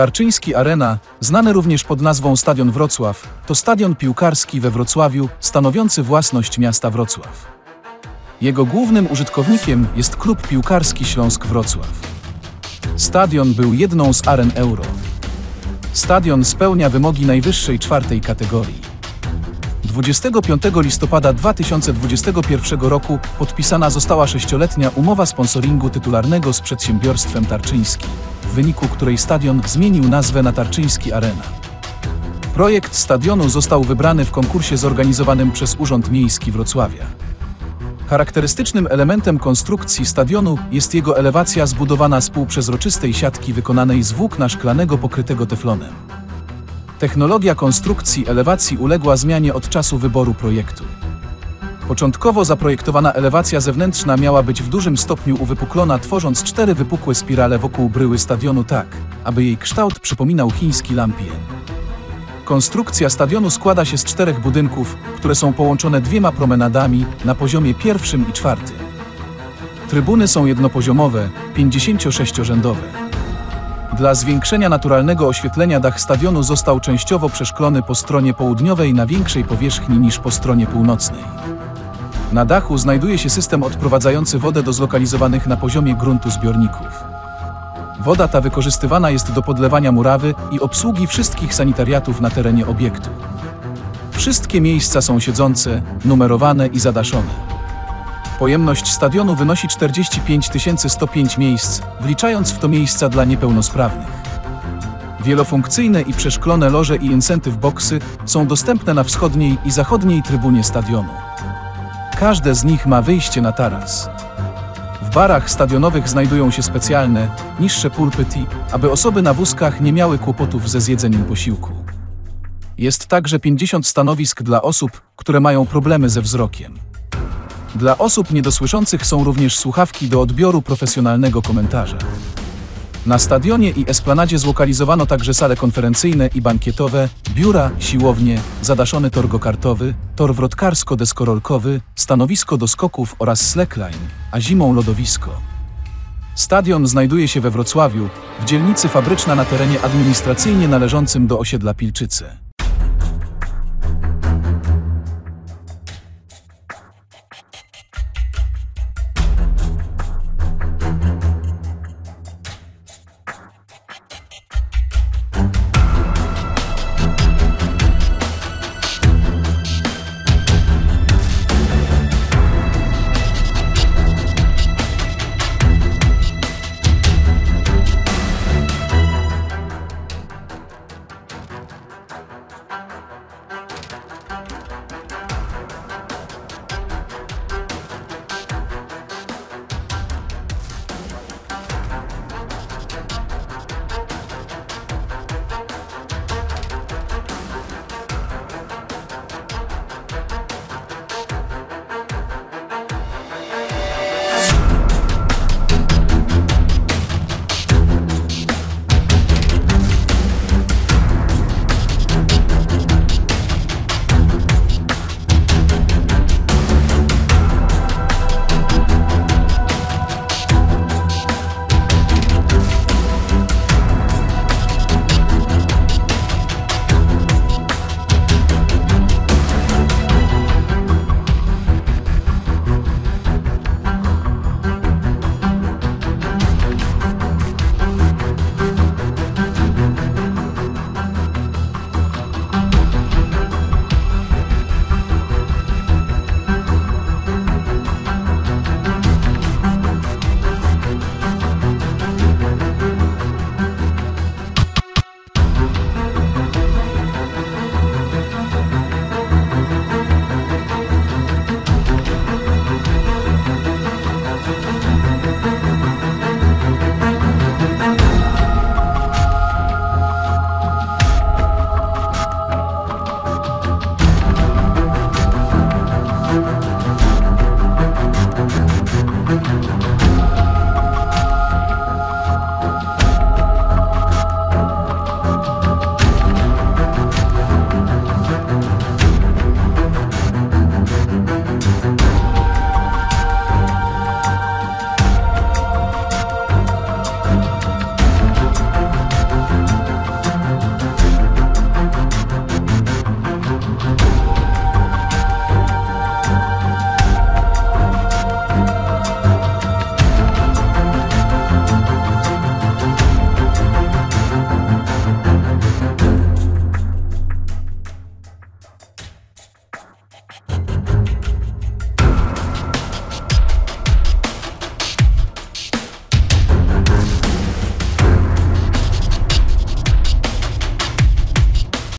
Tarczyński Arena, znany również pod nazwą Stadion Wrocław, to stadion piłkarski we Wrocławiu, stanowiący własność miasta Wrocław. Jego głównym użytkownikiem jest klub piłkarski Śląsk Wrocław. Stadion był jedną z aren euro. Stadion spełnia wymogi najwyższej czwartej kategorii. 25 listopada 2021 roku podpisana została sześcioletnia umowa sponsoringu tytularnego z przedsiębiorstwem Tarczyński, w wyniku której stadion zmienił nazwę na Tarczyński Arena. Projekt stadionu został wybrany w konkursie zorganizowanym przez Urząd Miejski Wrocławia. Charakterystycznym elementem konstrukcji stadionu jest jego elewacja zbudowana z półprzezroczystej siatki wykonanej z włókna szklanego pokrytego teflonem. Technologia konstrukcji elewacji uległa zmianie od czasu wyboru projektu. Początkowo zaprojektowana elewacja zewnętrzna miała być w dużym stopniu uwypuklona, tworząc cztery wypukłe spirale wokół bryły stadionu tak, aby jej kształt przypominał chiński lampien. Konstrukcja stadionu składa się z czterech budynków, które są połączone dwiema promenadami na poziomie pierwszym i czwartym. Trybuny są jednopoziomowe, 56-rzędowe. Dla zwiększenia naturalnego oświetlenia dach stadionu został częściowo przeszklony po stronie południowej na większej powierzchni niż po stronie północnej. Na dachu znajduje się system odprowadzający wodę do zlokalizowanych na poziomie gruntu zbiorników. Woda ta wykorzystywana jest do podlewania murawy i obsługi wszystkich sanitariatów na terenie obiektu. Wszystkie miejsca są siedzące, numerowane i zadaszone. Pojemność stadionu wynosi 45 105 miejsc, wliczając w to miejsca dla niepełnosprawnych. Wielofunkcyjne i przeszklone loże i incentive boxy są dostępne na wschodniej i zachodniej trybunie stadionu. Każde z nich ma wyjście na taras. W barach stadionowych znajdują się specjalne, niższe pulpity, aby osoby na wózkach nie miały kłopotów ze zjedzeniem posiłku. Jest także 50 stanowisk dla osób, które mają problemy ze wzrokiem. Dla osób niedosłyszących są również słuchawki do odbioru profesjonalnego komentarza. Na stadionie i esplanadzie zlokalizowano także sale konferencyjne i bankietowe, biura, siłownie, zadaszony tor gokartowy, tor wrotkarsko-deskorolkowy, stanowisko do skoków oraz slackline, a zimą lodowisko. Stadion znajduje się we Wrocławiu, w dzielnicy fabryczna na terenie administracyjnie należącym do osiedla Pilczyce.